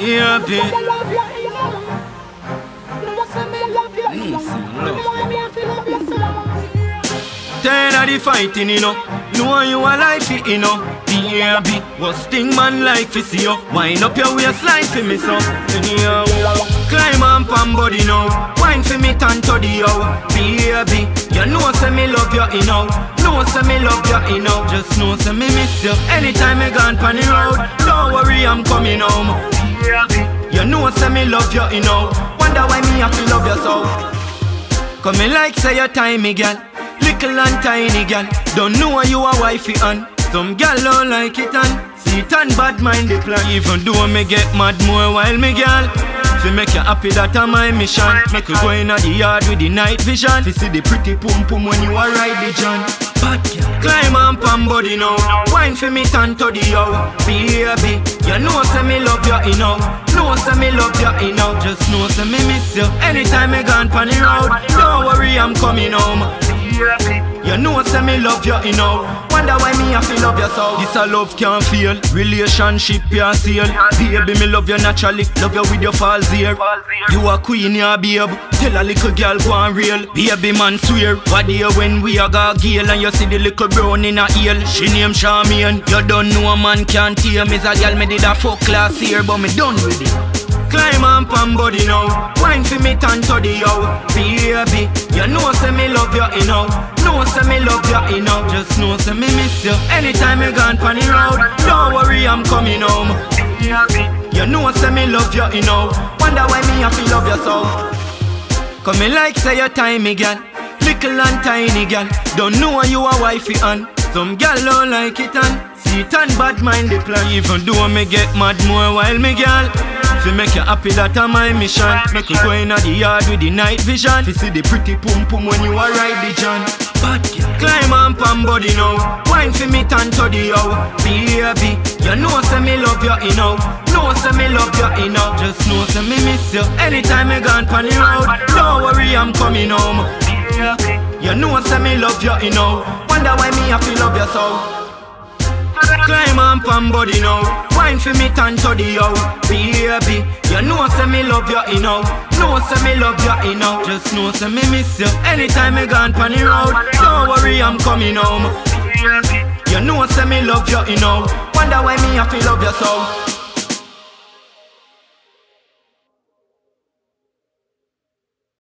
baby. Ten of the fighting, you know. Know you a life, you know. Baby, what's thing man like for see you? Wind up your waistline for me, so. Yeah. Climb on pan body now. Wine for me, turn to the yo. Baby, you know say me love you, you know. Know say me love you, you know. Just know say me miss you. Anytime me gone pan the road, don't worry, I'm coming home. You know say me love you, you know. Wonder why me have to love you so. Come me like say your time, me girl. Little and tiny girl. Don't know why you a wifey on. Some girl don't like it and see it and bad mind the plan. Even though me get mad more while me girl. Fi make you happy that a my mission. Make you go inna the yard with the night vision. Fi see the pretty pum pum when you a ride john. Bad girl. Climb on pan body now. Wine for me turn to the yo. Baby, you know say me love you, you know. Say me love you, know. Just know say me miss you. Anytime me gone pan the road, don't worry, I'm coming home. You know say me love you, know Wonder why me have to love you so. This a love can't fail. Relationship can't seal Baby me love you naturally. Love you with your false here You a queen, you a babe. Tell a little girl go on real. Baby man swear. What day when we a go gale And you see the little brown in a heel She name Charmian You don't know a man can't tame Is a girl me did a fuck last year But me done with it. Climb on body now. Wine for me turn to the yo. Baby, love you, you know say me love you, know Just know say me miss you. Anytime you gone pan the road Don't worry, I'm coming home. You know say me love you, know Wonder why me have to love you so. Come me like say your time, me girl Little and tiny girl. Don't know you a wifey on Some girl don't like it and See it and bad mind the plan Even though me get mad more while me girl Fi make you happy that a my mission. Make you go inna the yard with the night vision. Fi see the pretty pum pum when you a ride the john. Girl. Climb on pan body now. Wine fi me turn to the yo Baby You know say me love you, you know say me love you, you know Just know say me miss you. Anytime me gone pan the road Don't worry I'm coming home. You know say me love you, you know Wonder why me have to love you so Climb on pan body now. Wine for me turn to the yo Baby, you know say me love you, you know say me love you, know Just know say me miss you. Anytime me gone pan the road Don't worry, I'm coming home. You know say me love you, know Wonder why me have to love you so